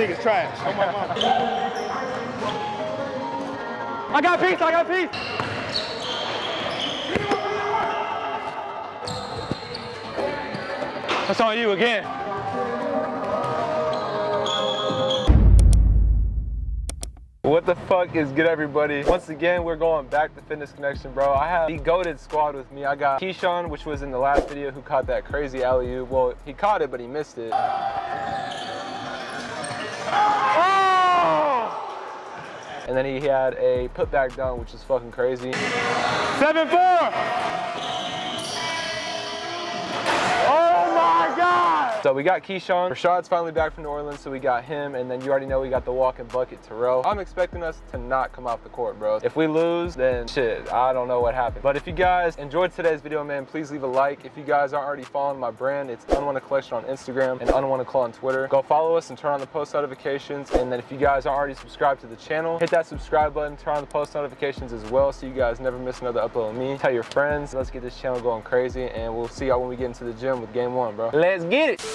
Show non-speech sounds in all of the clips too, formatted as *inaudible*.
nigga's trash. Oh my mama. I got peace, I got peace. That's on you again. What the fuck is good, everybody? Once again, we're going back to Fitness Connection, bro. I have the goated squad with me. I got Keshawn, which was in the last video, who caught that crazy alley oop. Well, he caught it, but he missed it. Oh! And then he had a putback dunk, which is fucking crazy. 7-4! So we got Keshawn. Rashad's finally back from New Orleans, so we got him. And then you already know we got the walking bucket, Terell. I'm expecting us to not come off the court, bro. If we lose, then shit, I don't know what happened. But if you guys enjoyed today's video, man, please leave a like. If you guys aren't already following my brand, it's Unwanted Collection on Instagram and Unwanted Coll on Twitter. Go follow us and turn on the post notifications. And then if you guys aren't already subscribed to the channel, hit that subscribe button, turn on the post notifications as well so you guys never miss another upload of me. Tell your friends. Let's get this channel going crazy. And we'll see y'all when we get into the gym with game one, bro. Let's get it.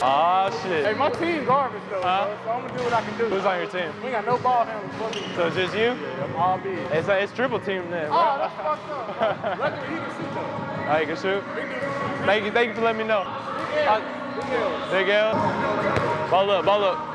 Oh shit. Hey, my team garbage though, huh? bro, so I'm gonna do what I can do. Who's on your team? We got no ball handlers but me. So it's just you? Yeah, I'm all big. It's, a, it's triple team then. Oh, that's fucked up. *laughs* Luckily he can shoot though. Oh, you can shoot? Can shoot. Thank you, thank you for letting me know. Big L. Big L. Big L. Ball up, ball up.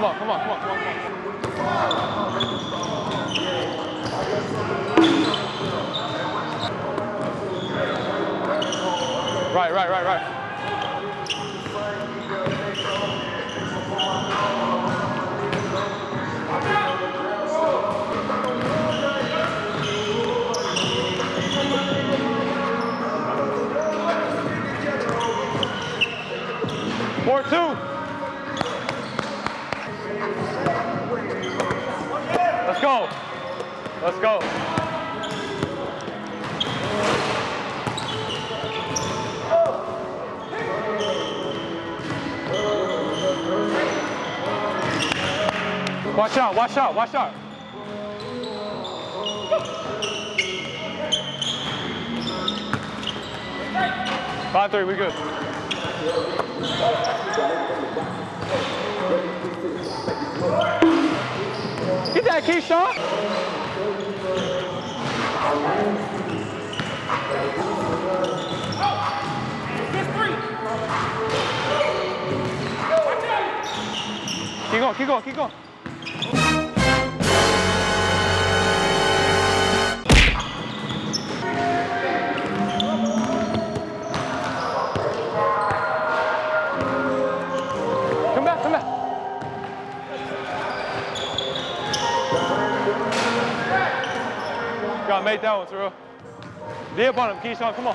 Come on, come on, come on, come on, Let's go. Let's go. Watch out, watch out, watch out. Five three, we good. Get that, Keshawn. Keep going, keep going, keep going. Make that one, Terell. Dip on him, Keshawn, come on.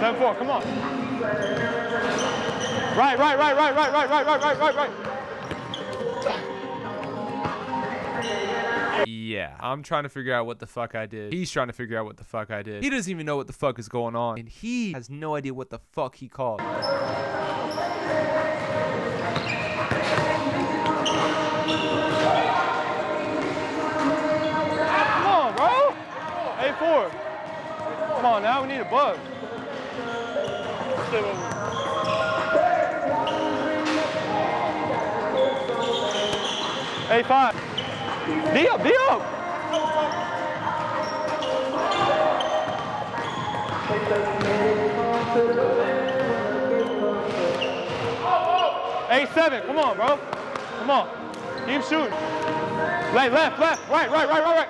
Seven four, come on. Right, right, right, right, right, right, right, right, right, right, right. Yeah, I'm trying to figure out what the fuck I did. He's trying to figure out what the fuck I did. He doesn't even know what the fuck is going on. And he has no idea what the fuck he called. Come on, bro. A four. Come on now, we need a bug. A five. D up, D up. A seven, come on, bro. Come on. Keep shooting. Left, left, left, right, right, right, right, right.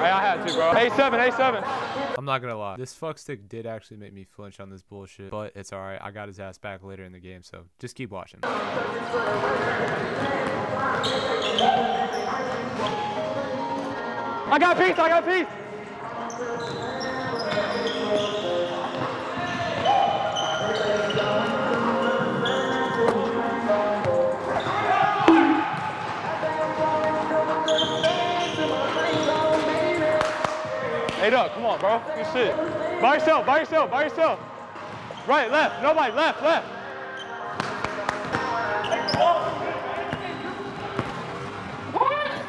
Hey, I had to, bro. A7, A7. I'm not gonna lie. This fuck stick did actually make me flinch on this bullshit, but it's alright. I got his ass back later in the game, so just keep watching. I got peace, I got peace. Hey, Doug, come on, bro. Good shit. By yourself, by yourself, by yourself. Right, left, nobody, left, left.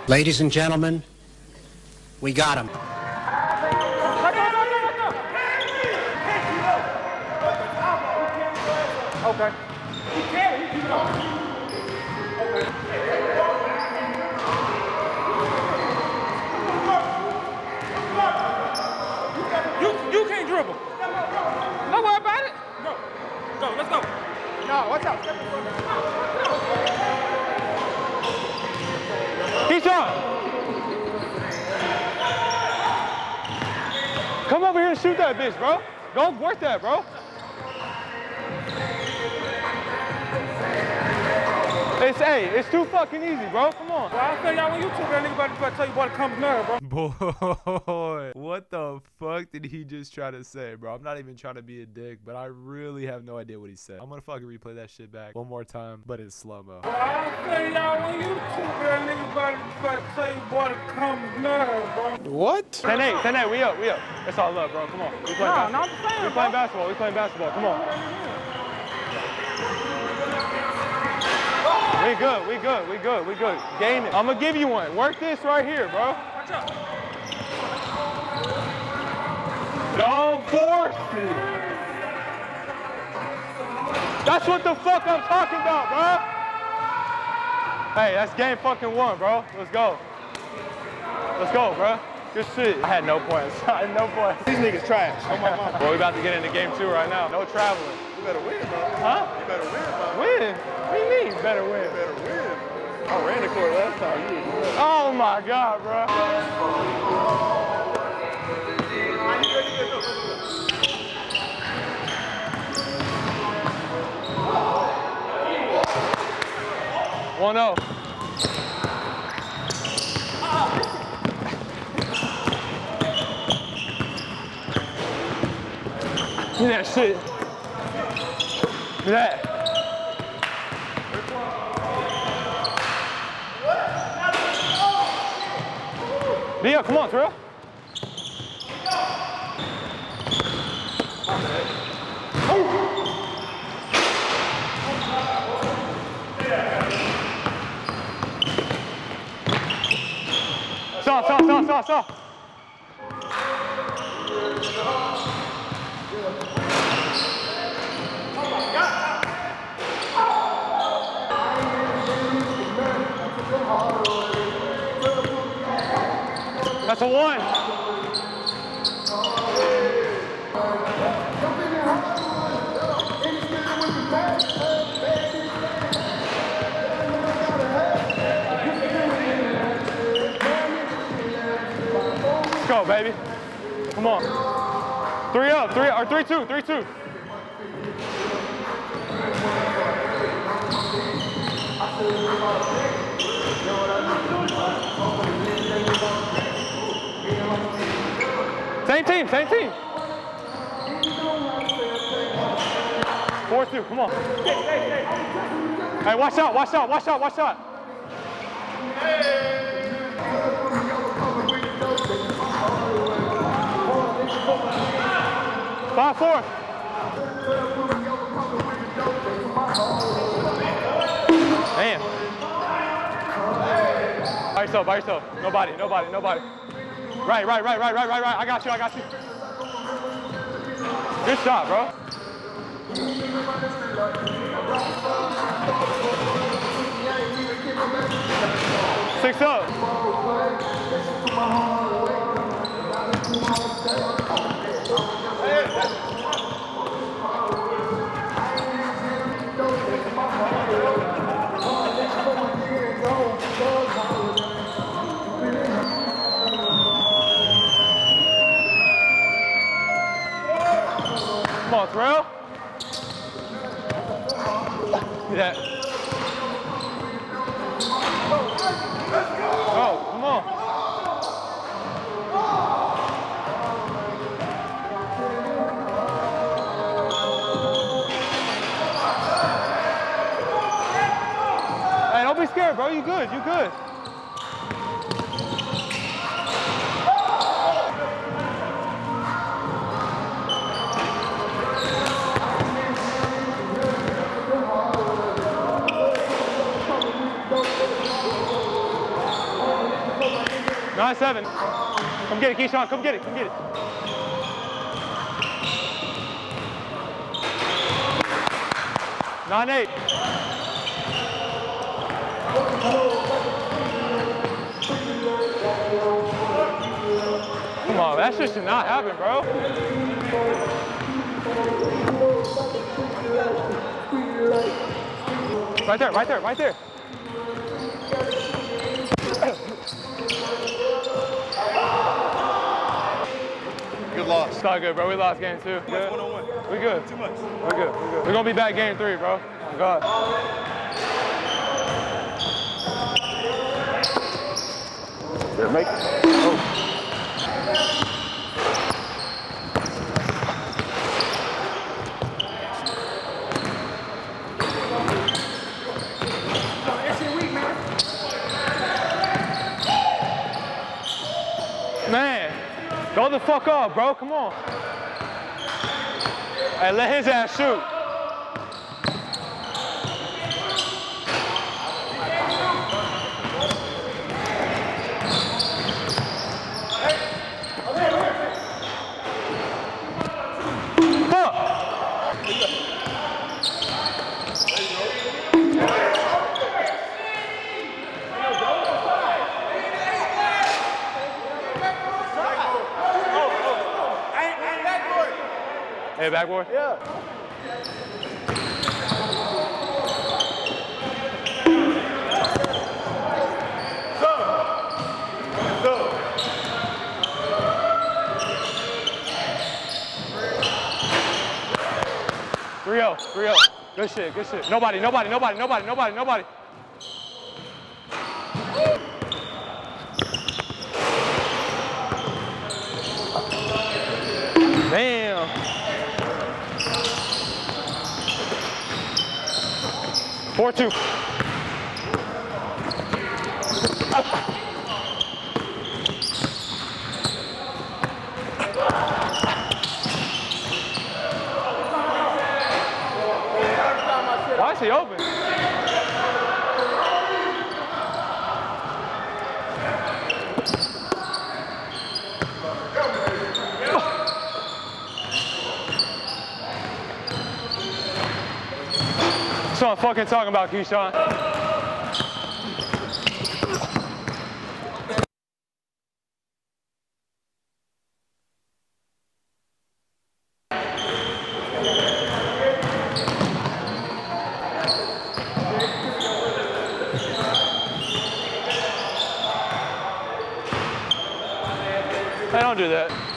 Ladies and gentlemen, we got him. Okay. You, you can't dribble. Don't worry about it. Go. Go, let's go. No, watch out. Keshawn! Come over here and shoot that bitch, bro. Don't work that, bro. It's hey, it's too fucking easy, bro. Come on. Well, I'll tell y'all on YouTube, that nigga about to tell you about to come nerve, bro. Boy, *laughs* what the fuck did he just try to say, bro? I'm not even trying to be a dick, but I really have no idea what he said. I'm gonna fucking replay that shit back one more time, but in slow mo. Well, I'll tell y'all on YouTube, that nigga about to, tell you about to come nerve, bro. What? 10 8, 10 8, we up, we up. It's all up, bro. Come on. We playing No, basketball. no, I'm saying, We playing basketball. We playing basketball. Come on. We good, we good, we good, we good. Gain it. I'm gonna give you one. Work this right here, bro. Watch out. Don't force it. That's what the fuck I'm talking about, bro. Hey, that's game fucking one, bro. Let's go. Let's go, bro. Good shit. I had no points. *laughs* I had no points. These niggas trash. Oh my mama. Well, we about to get into game two right now. No traveling. You better win, bro. Huh? You better bro. Win? What do you mean better win? You better win. I ran the court last time. Oh my God, bro. One oh. Give me that shit. Give me that. Nia, come on, Terell. Stop, stop, stop, stop, stop. That's a one. Let's go, baby. Come on. Three up, three or three two, three two. Same team, same team. Four two, come on. Hey, watch out, watch out, watch out, watch out. Five four. Damn. By yourself, by yourself. Nobody, nobody, nobody. Right, right, right, right, right, right, right. I got you, I got you. Good shot, bro. Six up. Come Nine seven. Come get it, Keshawn. Come get it. Come get it. Nine eight. Come on, that should not happen, bro. Right there, right there, right there. Loss. It's all good, bro. We lost game two. Good. One on one. We good. Too much. We're good. We're good. We're gonna be back game three, bro. Oh, God. Make. Man, go the fuck off, bro. Come on. Hey, let his ass shoot. Fuck. Hey, backboard? Yeah. Three zero, three zero. Good shit, good shit. Nobody, nobody, nobody, nobody, nobody, nobody. Damn. Four two. Why is he open? What I'm fucking talking about, Keshawn. Hey, don't do that.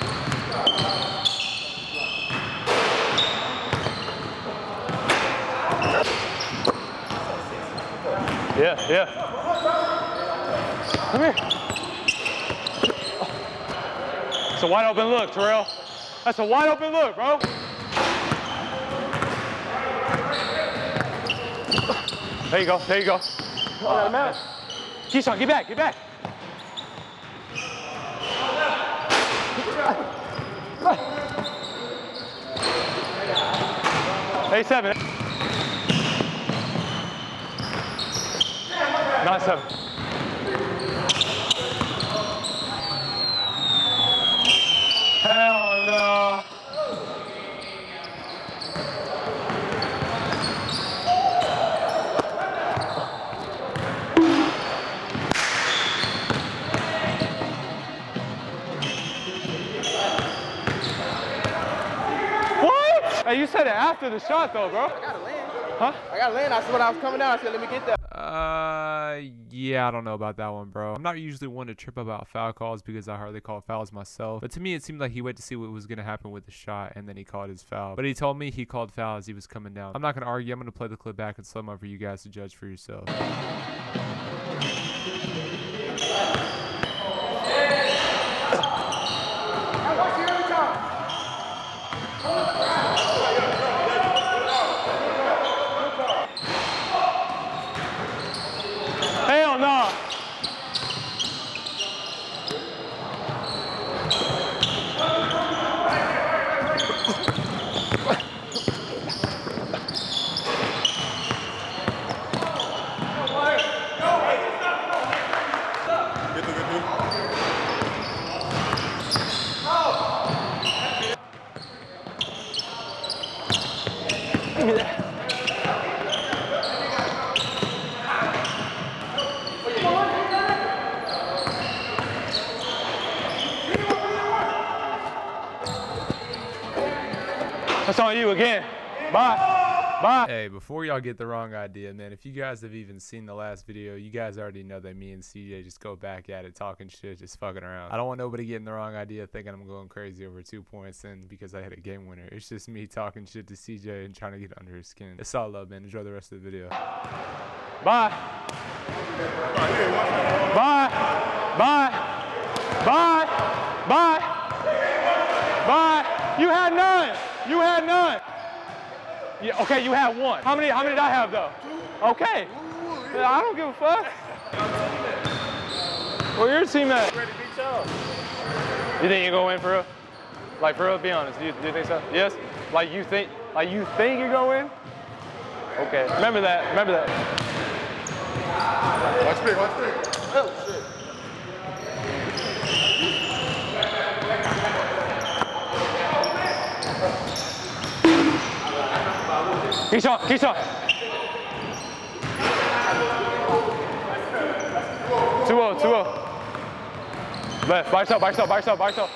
Yeah, yeah. Come here. It's a wide open look, Terell. That's a wide open look, bro. There you go, there you go. Oh, Uh, Keshawn, get back, get back. Hey, seven. Seven. Hell no. What? Hey, you said it after the shot though, bro. I gotta land. Huh? I gotta land. That's what I was coming down. I said, let me get that. Uh, yeah, I don't know about that one, bro. I'm not usually one to trip about foul calls because I hardly call fouls myself. But to me, it seemed like he waited to see what was going to happen with the shot, and then he called his foul. But he told me he called foul as he was coming down. I'm not going to argue. I'm going to play the clip back and slow mo for you guys to judge for yourself. Hell no. Get through, get through. That's on you again. Bye. Bye. Hey, before y'all get the wrong idea, man, if you guys have even seen the last video, you guys already know that me and CJ just go back at it, talking shit, just fucking around. I don't want nobody getting the wrong idea, thinking I'm going crazy over two points and because I hit a game winner. It's just me talking shit to CJ and trying to get under his skin. It's all love, man. Enjoy the rest of the video. Bye. Bye. Bye. Bye. Bye. Bye. You had none. You had none. Yeah, okay, you had one. How many? How many did I have though? Okay. Yeah, I don't give a fuck. Where your team at? Ready to beat y'all. You think you're gonna win for real? Like for real? Be honest. Do you, do you think so? Yes. Like you think? Like you think you're gonna win? Okay. Remember that. Remember that. Watch me, watch me. Oh, shit. Keshawn, Keshawn. Two zero, two zero. Left, by yourself, by yourself, by yourself, by yourself.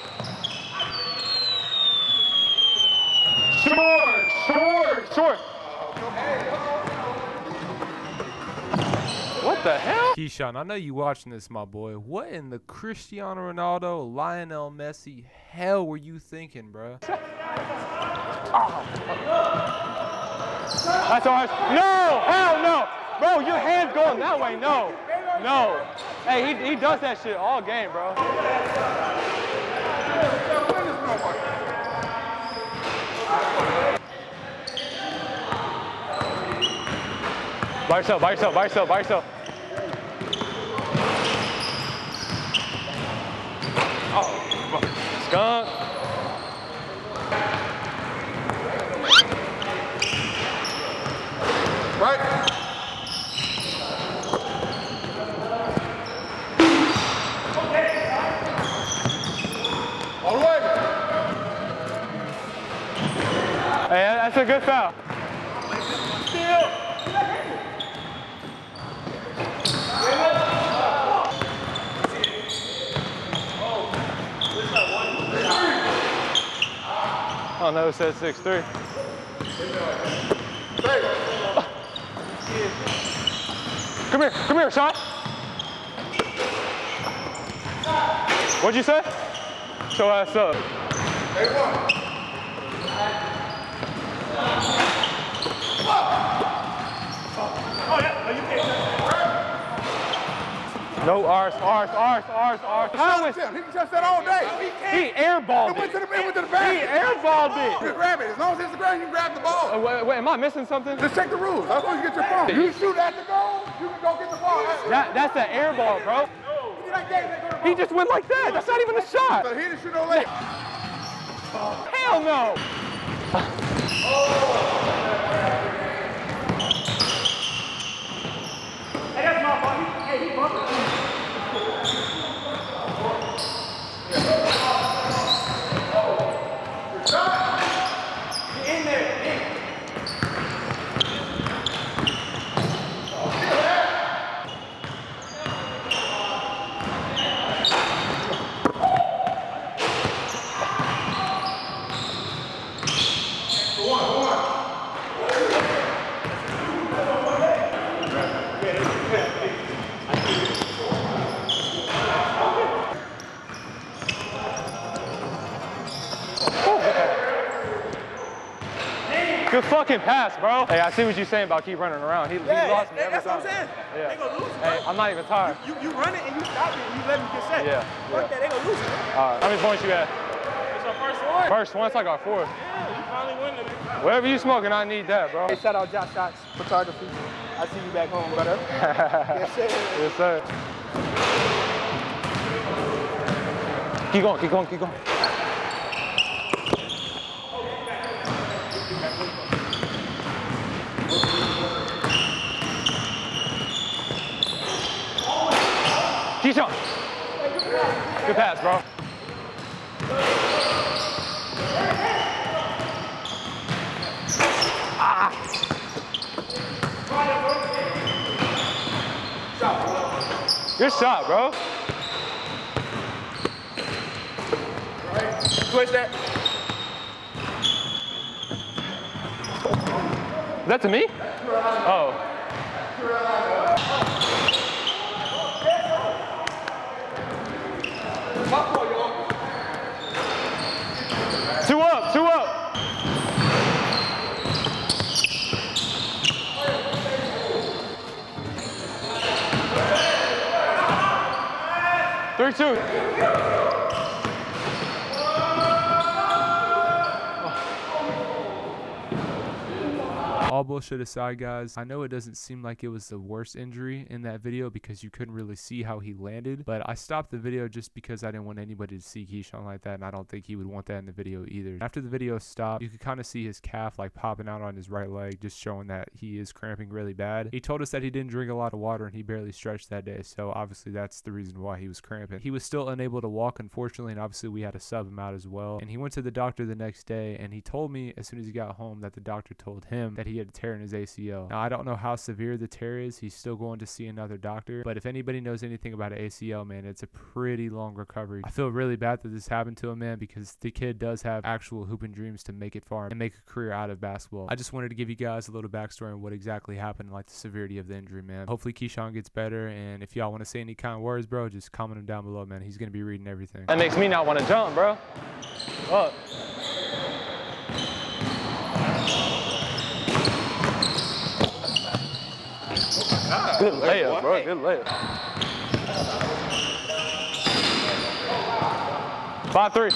Short, short, short. What the hell? Keshawn, I know you watching this, my boy. What in the Cristiano Ronaldo, Lionel Messi hell were you thinking, bruh? Ah. That's ours. No, hell no. Bro, your hand's going that way. No, no. Hey, he, he does that shit all game, bro. By yourself, by yourself, by yourself, by yourself. Oh, skunk. Right. All the way. Hey, that's a good foul. Six three. Come here, come here, Sean. What'd you say? Show ass up. No, ours, ours, ours, ours, ours. How is He can touch that all day. he airballed It went to the, it? it went to the He basket. airballed You it. grab it. As long as it's the ground, you can grab the ball. Uh, wait, wait, am I missing something? Just check the rules. As long as you get your phone. You shoot at the goal, you can go get the ball. That, that's an airball, bro. He just went like that. That's not even a shot. But he didn't shoot no leg. Hell no. Good fucking pass, bro. Hey, I see what you're saying about keep running around. He, Yeah, he lost me yeah, every that's what I'm time. saying. Yeah. They gonna lose. Hey, I'm not even tired. You you run it and you stop it and you let them get set. Yeah, Fuck yeah. that, they gonna lose it. All right. How many points you at? It's our first one. First one, it's like our fourth. Yeah, you finally win it. Whatever you smoking, I need that, bro. Hey, shout out Josh Shots Photography. I see you back home, brother. *laughs* yes, sir. Yes, sir. Keep going, keep going, keep going. Keshawn. Good pass, bro. Good shot, bro. Twitch that. Is that to me? Oh. Two up, two up. Three, two. All bullshit aside, guys, I know it doesn't seem like it was the worst injury in that video because you couldn't really see how he landed, but I stopped the video just because I didn't want anybody to see Keshawn like that, and I don't think he would want that in the video either. After the video stopped, you could kind of see his calf like popping out on his right leg, just showing that he is cramping really bad. He told us that he didn't drink a lot of water and he barely stretched that day, so obviously that's the reason why he was cramping. He was still unable to walk, unfortunately, and obviously we had to sub him out as well. And he went to the doctor the next day, and he told me as soon as he got home that the doctor told him that he had a tear in his ACL. Now I don't know how severe the tear is. He's still going to see another doctor, but if anybody knows anything about an ACL, man, it's a pretty long recovery. I feel really bad that this happened to him, man, because the kid does have actual hooping dreams to make it far and make a career out of basketball. I just wanted to give you guys a little backstory on what exactly happened, like the severity of the injury, man. Hopefully Keshawn gets better, and if y'all want to say any kind of words, bro, just comment them down below, man. He's gonna be reading everything. That makes me not want to jump, bro. Look. Good layup, bro. Good layup. Five three.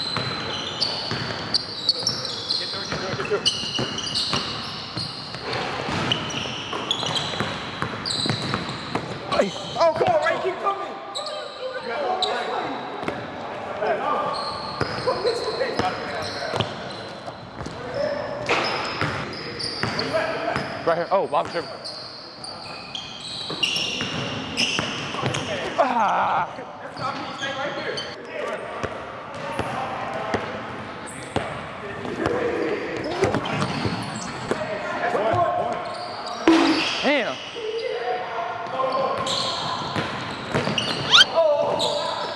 Oh, come on, Ray, keep coming. Right here. Oh, Bob tripping.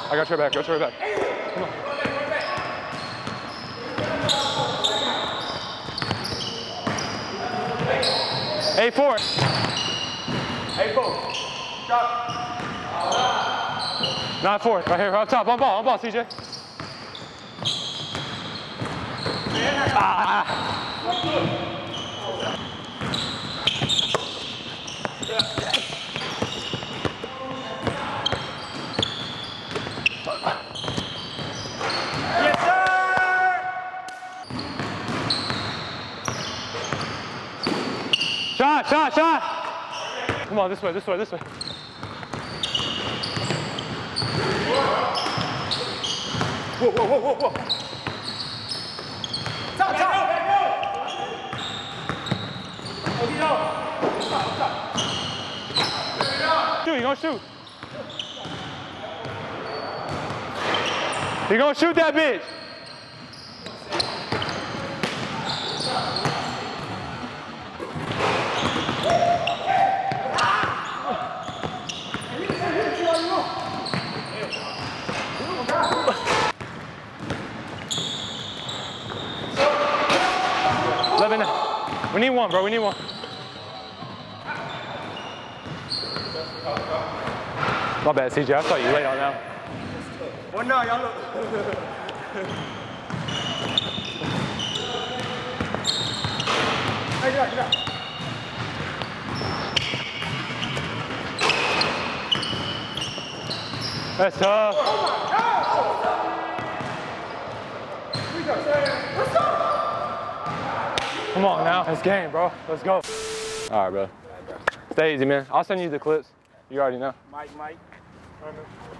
I got your back, I got your back. Come on. A4. A4. Not four. Right here, up top. On ball. On ball, CJ. Ah. Shot, shot, shot. Come on, this way, this way, this way. Whoa, whoa, whoa, whoa, whoa. Top, top. Shoot, you gonna shoot. You gonna shoot that bitch. We need one, bro. We need one. My bad, CJ. I saw you late on that. One now, y'all look. out, get out. That's tough. Come on now. That's game, bro. Let's go. All right, bro. Stay easy, man. I'll send you the clips. You already know. Mike, Mike.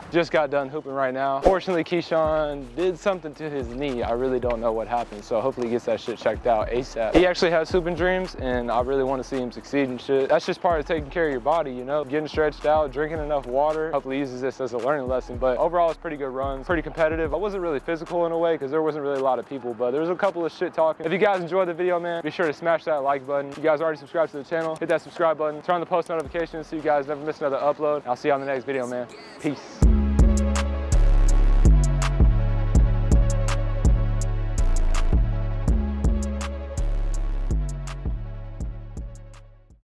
Just got done hooping right now. Fortunately, Keshawn did something to his knee. I really don't know what happened, so hopefully he gets that shit checked out ASAP. He actually has hooping dreams, and I really want to see him succeed and shit. That's just part of taking care of your body, you know? Getting stretched out, drinking enough water. Hopefully uses this as a learning lesson, but overall it's pretty good runs, pretty competitive. I wasn't really physical in a way because there wasn't really a lot of people, but there was a couple of shit talking. If you guys enjoyed the video, man, be sure to smash that like button. If you guys already subscribed to the channel, hit that subscribe button, turn on the post notifications so you guys never miss another upload. I'll see you on the next video, man. Peace.